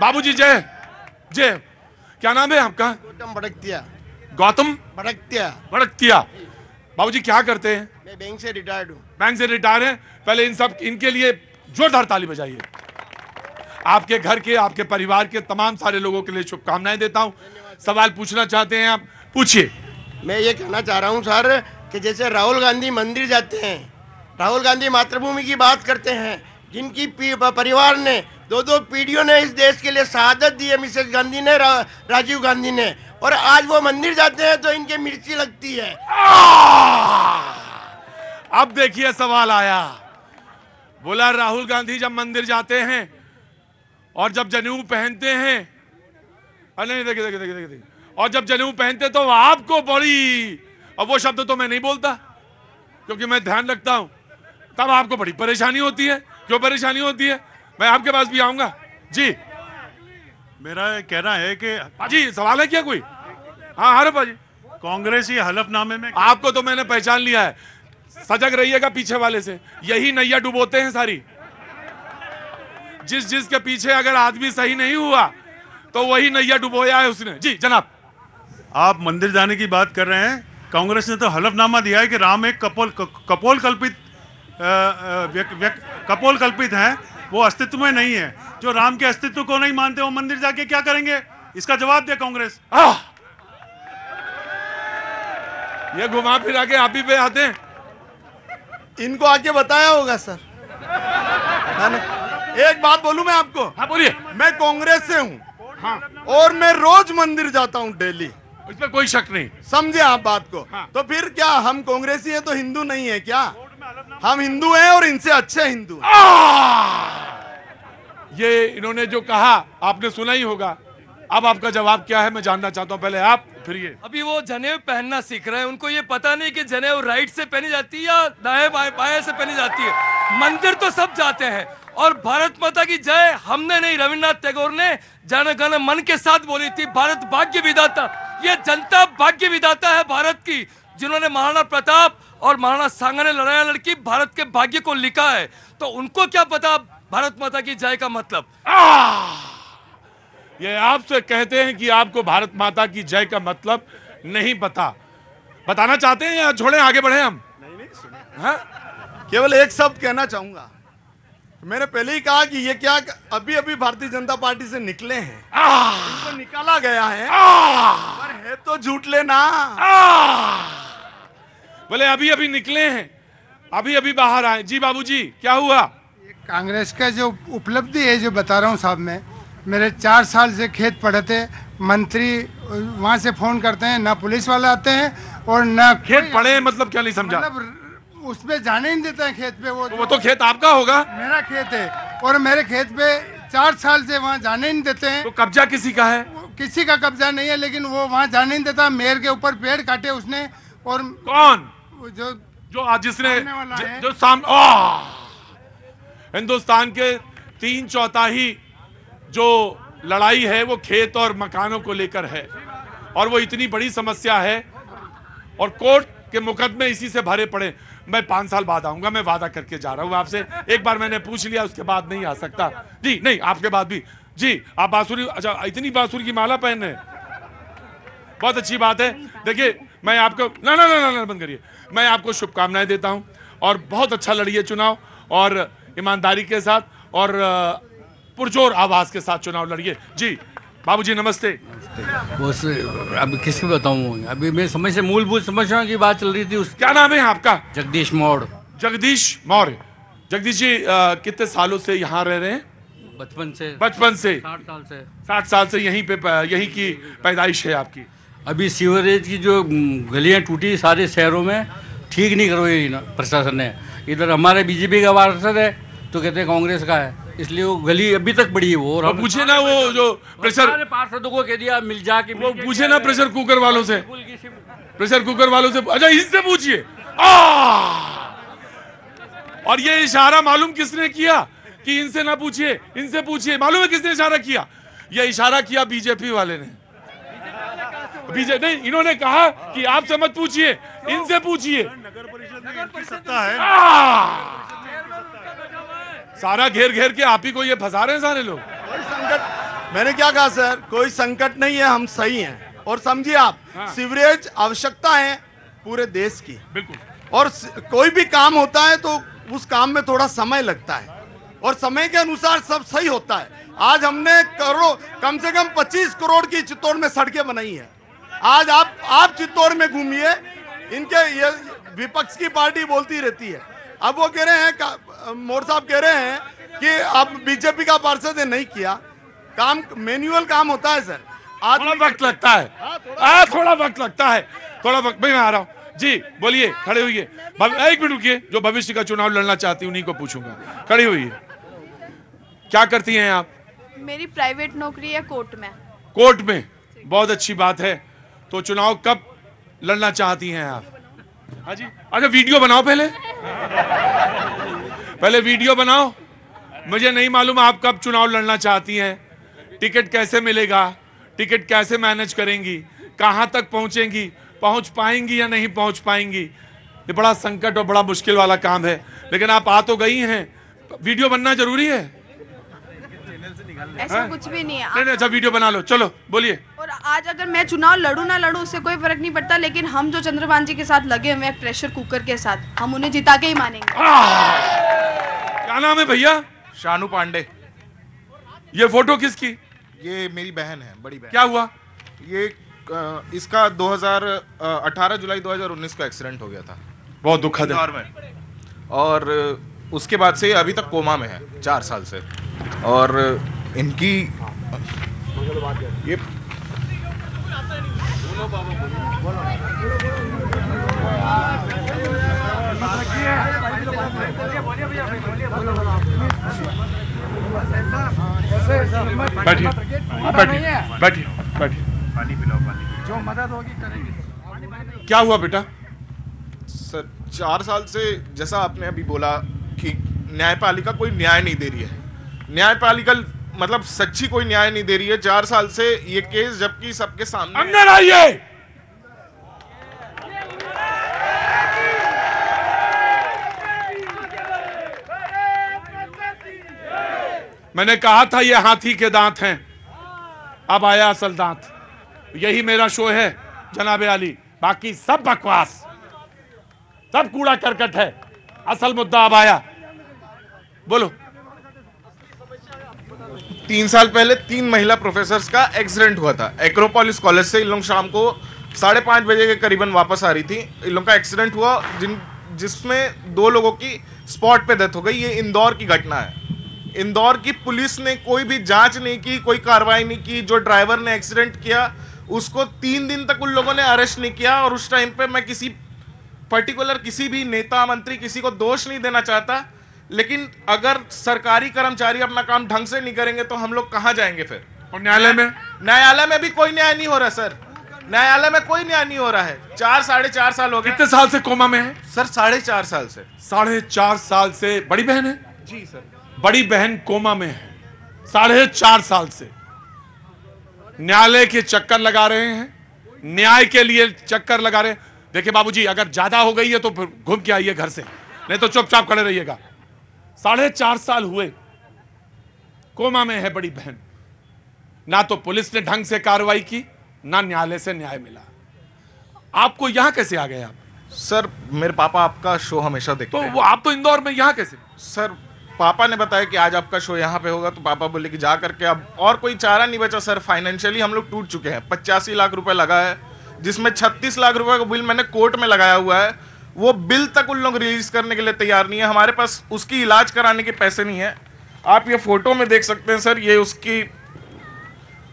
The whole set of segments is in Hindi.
बाबूजी जय। जय। क्या नाम है आपका? गौतम भड़कतिया। गौतम भड़कतिया। भड़कतिया। बाबूजी क्या करते हैं? मैं बैंक से रिटायर्ड हूँ। बैंक से रिटायर हैं। पहले इन सब इनके लिए जोरदार ताली बजाइए। आपके घर के आपके परिवार के तमाम सारे लोगों के लिए शुभकामनाएँ देता हूँ। सवाल पूछना चाहते हैं आप? पूछिए। मैं ये कहना चाह रहा हूँ सर कि जैसे राहुल गांधी मंदिर जाते हैं राहुल गांधी मातृभूमि की बात करते हैं जिनकी परिवार ने दो दो पीढ़ियों ने इस देश के लिए शहादत दी है मिसेस गांधी ने रा, राजीव गांधी ने। और आज वो मंदिर जाते हैं तो इनके मिर्ची लगती है। अब देखिए सवाल आया। बोला राहुल गांधी जब मंदिर जाते हैं और जब जनेऊ पहनते हैं अरे नहीं देखिए देखिए देखिए देखिए और जब जनेऊ पहनते तो आपको बड़ी अब वो शब्द तो मैं नहीं बोलता क्योंकि मैं ध्यान रखता हूँ। तब आपको बड़ी परेशानी होती है। क्यों परेशानी होती है? मैं आपके पास भी आऊँगा। जी। मेरा कहना है कि जी सवाल है क्या कोई? हाँ हर रे कांग्रेस ही हलफनामे में आपको तो मैंने पहचान लिया है। सजग रहिएगा पीछे वाले से। यही नैया डुबोते हैं सारी। जिस जिस के पीछे अगर आदमी सही नहीं हुआ तो वही नैया डुबोया है उसने। जी जनाब। आप मंदिर जाने की बात कर रहे हैं। कांग्रेस ने तो हलफनामा दिया है कि राम एक कपोल कपोल कल्पित व्यक, व्यक, कपोल कल्पित हैं। वो अस्तित्व में नहीं है। जो राम के अस्तित्व को नहीं मानते वो मंदिर जाके क्या करेंगे? इसका जवाब दे कांग्रेस। ये घुमा फिरा के आप ही पे आते हैं। इनको आके बताया होगा सर। है ना? एक बात बोलू मैं आपको? हाँ बोलिए। मैं कांग्रेस से हूँ। हाँ। और मैं रोज मंदिर जाता हूँ डेली। इसमें कोई शक नहीं। समझे आप बात को? हाँ। तो फिर क्या हम कांग्रेसी हैं तो हिंदू नहीं है क्या? हम हिंदू हैं और इनसे अच्छे हिंदू हैं। ये इन्होंने जो कहा, आपने सुना ही होगा। अब आपका जवाब क्या है, मैं जानना चाहता हूँ। पहले आप फिर ये। अभी वो जनेऊ पहनना सीख रहे हैं। उनको ये पता नहीं कि जनेऊ राइट से पहनी जाती है या दाएँ बाएँ बाएँ से पहनी जाती है। मंदिर तो सब जाते हैं। और भारत माता की जय हमने नहीं, रविन्द्रनाथ टैगोर ने जन गण मन के साथ बोली थी, भारत भाग्य विदाता ये जनता भाग्य विदाता है भारत की, जिन्होंने महाराणा प्रताप और महाराणा सांगा ने लड़ाया लड़की भारत के भाग्य को लिखा है। तो उनको क्या पता भारत माता की जय का मतलब। ये आपसे कहते हैं कि आपको भारत माता की जय का मतलब नहीं पता। बताना चाहते हैं या छोड़ें आगे बढ़े हम? हाँ? केवल एक शब्द कहना चाहूँगा। मैंने पहले ही कहा कि ये क्या अभी अभी भारतीय जनता पार्टी से निकले हैं। इनको निकाला गया है। पर है तो झूठ लेना। बोले अभी अभी निकले हैं अभी अभी बाहर आए। जी बाबूजी क्या हुआ? कांग्रेस का जो उपलब्धि है जो बता रहा हूँ साहब मैं मेरे चार साल से खेत थे मंत्री वहाँ से फ़ोन करते हैं ना पुलिस वाले आते हैं और ना खेत पड़े मतलब क्या नहीं समझा? मतलब उसमें जाने ही नहीं देते हैं खेत पे वो वो तो खेत आपका होगा। मेरा खेत है और मेरे खेत पे चार साल से वहाँ जाने ही नहीं देते हैं। तो कब्जा किसी का है? किसी का कब्जा नहीं है लेकिन वो वहाँ जाने नहीं देता। मेयर के ऊपर पेड़ काटे उसने और कौन? जो जो आज जिसने सामने ज- है। हिंदुस्तान के तीन चौथाई जो लड़ाई है वो खेत और मकानों को लेकर है। और वो इतनी बड़ी समस्या है और कोर्ट के मुकदमे इसी से भरे पड़े। मैं पाँच साल बाद आऊँगा मैं वादा करके जा रहा हूँ आपसे। एक बार मैंने पूछ लिया उसके बाद नहीं आ सकता। जी नहीं आपके बाद भी। जी आप बांसुरी अच्छा इतनी बांसुरी की माला पहन रहे बहुत अच्छी बात है। देखिए मैं आपको ना ना ना ना, ना बंद करिए। मैं आपको शुभकामनाएँ देता हूँ और बहुत अच्छा लड़िए चुनाव। और ईमानदारी के साथ और पुरजोर आवाज़ के साथ चुनाव लड़िए। जी बाबूजी नमस्ते। वो से- अब किसको बताऊँ? अभी मैं समझ से मूलभूत समस्याओं की बात चल रही थी उस क्या नाम है आपका? जगदीश मौर्य। जगदीश मौर्य। जगदीश जी कितने सालों से यहाँ रह रहे हैं? बचपन से। बचपन से। साठ साल से। साठ साल से यहीं पे यहीं की पैदाइश है आपकी। अभी सीवरेज की जो गलियाँ टूटी सारे शहरों में ठीक नहीं करवाई प्रशासन ने। इधर हमारे बीजेपी का पार्षद है तो कहते हैं कांग्रेस का है। इसलिए वो गली अभी तक बड़ी है वो और हम- पूछे ना वो जो प्रेशर पार्षदों को कह दिया मिल जा के वो पूछे ना प्रेशर कुकर वालों से। प्रेशर कुकर वालों से अच्छा इससे पूछिए। और ये इशारा मालूम किसने किया कि इनसे ना पूछिए? इनसे पूछिए। मालूम है किसने इशारा किया? ये इशारा किया बीजेपी वाले ने। बीजेपी नहीं इन्होंने कहा कि आपसे मत पूछिए। इनसे पूछिए। नगर परिषद में सत्ता है। सारा घेर घेर के आप ही को ये फंसा रहे हैं सारे लोग? कोई संकट मैंने क्या कहा सर? कोई संकट नहीं है हम सही हैं। और समझिए आप हाँ। सीवरेज आवश्यकता है पूरे देश की। बिल्कुल। और कोई भी काम होता है तो उस काम में थोड़ा समय लगता है। और समय के अनुसार सब सही होता है। आज हमने करोड़ कम से कम 25 करोड़ की चित्तौड़ में सड़कें बनाई है। आज आप आप चित्तौड़ में घूमिए इनके ये विपक्ष की पार्टी बोलती रहती है। अब वो कह रहे हैं मोर साहब कह रहे हैं कि अब बीजेपी का पार्षद ने नहीं किया। काम मैन्युअल काम होता है सर। आज थोड़ा वक्त लगता है। आ, थोड़ा वक्त लगता है। थोड़ा वक्त भाई मैं आ रहा हूँ। जी बोलिए खड़े हुई एक मिनट रुकिए जो भविष्य का चुनाव लड़ना चाहती हूँ उन्हीं को पूछूँगा। खड़ी हुई क्या करती हैं आप? मेरी प्राइवेट नौकरी है कोर्ट में। कोर्ट में? बहुत अच्छी बात है। तो चुनाव कब लड़ना चाहती हैं आप? हाँ जी। अगर वीडियो बनाओ पहले। पहले वीडियो बनाओ। मुझे नहीं मालूम आप कब चुनाव लड़ना चाहती हैं। टिकट कैसे मिलेगा? टिकट कैसे मैनेज करेंगी? कहाँ तक पहुंचेंगी? पहुँच पाएँगी या नहीं पहुँच पाएँगी? ये बड़ा संकट और बड़ा मुश्किल वाला काम है। लेकिन आप आ तो गई हैं। वीडियो बनना ज़रूरी है? ऐसा कुछ भी नहीं है। नहीं नहीं अच्छा वीडियो बना लो। चलो बोलिए। और आज अगर मैं चुनाव लड़ूं ना लड़ूं उससे कोई फ़र्क नहीं पड़ता लेकिन हम जो चंद्रभान जी के साथ लगे हुए हैं प्रेशर कुकर के साथ हम उन्हें जिता के ही मानेंगे। क्या नाम है भैया? शानू पांडे। ये फ़ोटो किसकी? ये मेरी बहन है बड़ी बहन। क्या हुआ? ये इसका 2018 जुलाई 2019 को एक्सीडेंट हो गया था। बहुत दुखद है। में और उसके बाद से अभी तक कोमा में है चार साल से। और इनकी ये बैठिए। बैठिए बैठिए। बैठिए जो मदद होगी करेंगे क्या हुआ बेटा? सर चार साल से जैसा आपने अभी बोला कि न्यायपालिका कोई न्याय नहीं दे रही है। न्यायपालिका मतलब सच्ची कोई न्याय नहीं दे रही है चार साल से ये केस जबकि सबके सामने अंदर आइए। मैंने कहा था ये हाथी के दांत हैं। अब आया असल दांत। यही मेरा शो है, जनाबे आली बाकी सब बकवास। सब कूड़ा करकट है। असल मुद्दा अब आया। बोलो। तीन साल पहले तीन महिला प्रोफेसर्स का एक्सीडेंट हुआ था। एक्रोपोलिस कॉलेज से इन लोग शाम को साढ़े पाँच बजे के करीबन वापस आ रही थी। इन लोग का एक्सीडेंट हुआ, जिन, जिसमें दो लोगों की स्पॉट पे डेथ हो गई। ये इंदौर की घटना है। इंदौर की पुलिस ने कोई भी जाँच नहीं की, कोई कार्रवाई नहीं की। जो ड्राइवर ने एक्सीडेंट किया, उसको तीन दिन तक उन लोगों ने अरेस्ट नहीं किया और उस टाइम पे मैं किसी पर्टिकुलर किसी भी नेता, मंत्री, किसी को दोष नहीं देना चाहता। लेकिन अगर सरकारी कर्मचारी अपना काम ढंग से नहीं करेंगे तो हम लोग कहाँ जाएँगे फिर? और न्यायालय में? न्यायालय में भी कोई न्याय नहीं हो रहा सर। न्यायालय में कोई न्याय नहीं हो रहा है। चार साढ़े चार साल हो गए। कितने साल से कोमा में है? सर साढ़े चार साल से। साढ़े चार साल से बड़ी बहन है? जी सर। बड़ी बहन कोमा में है। साढ़े चार साल से। न्यायालय के चक्कर लगा रहे हैं। न्याय के लिए चक्कर लगा रहे हैं। देखिए बाबूजी अगर ज़्यादा हो गई है तो घूम के आइए घर से। नहीं तो चुपचाप खड़े रहिएगा। साढ़े चार साल हुए। कोमा में है बड़ी बहन। ना तो पुलिस ने ढंग से कार्रवाई की ना न्यायालय से न्याय मिला। आपको यहाँ कैसे आ गए आप? सर मेरे पापा आपका शो हमेशा देखते तो हैं। वो आप तो इंदौर में यहाँ कैसे? सर पापा ने बताया कि आज आपका शो यहाँ पे होगा तो पापा बोले कि जा करके अब और कोई चारा नहीं बचा। सर फाइनेंशियली हम लोग टूट चुके हैं। पचासी लाख रुपए लगा है जिसमें छत्तीस लाख रुपए का बिल मैंने कोर्ट में लगाया हुआ है। वो बिल तक उन लोग रिलीज़ करने के लिए तैयार नहीं है। हमारे पास उसकी इलाज कराने के पैसे नहीं है। आप ये फ़ोटो में देख सकते हैं सर, ये उसकी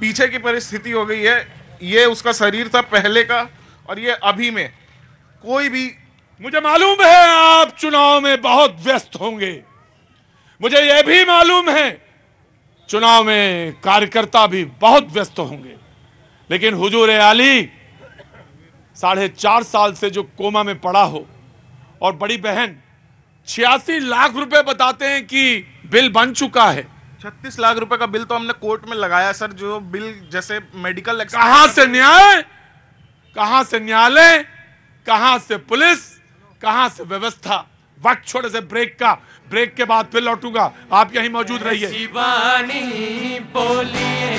पीछे की परिस्थिति हो गई है। ये उसका शरीर था पहले का और ये अभी में। कोई भी मुझे मालूम है आप चुनाव में बहुत व्यस्त होंगे। मुझे यह भी मालूम है, चुनाव में कार्यकर्ता भी बहुत व्यस्त होंगे। लेकिन हुजूर आली साढ़े चार साल से जो कोमा में पड़ा हो। और बड़ी बहन छियासी लाख रुपए बताते हैं कि बिल बन चुका है। छत्तीस लाख रुपए का बिल तो हमने कोर्ट में लगाया सर जो बिल जैसे मेडिकल कहाँ से न्याय? कहाँ से न्यायालय? कहाँ से पुलिस? कहाँ से व्यवस्था? वक्त छोटे से ब्रेक का। ब्रेक के बाद फिर लौटूँगा। आप यहीं मौजूद रहिए। बोलिए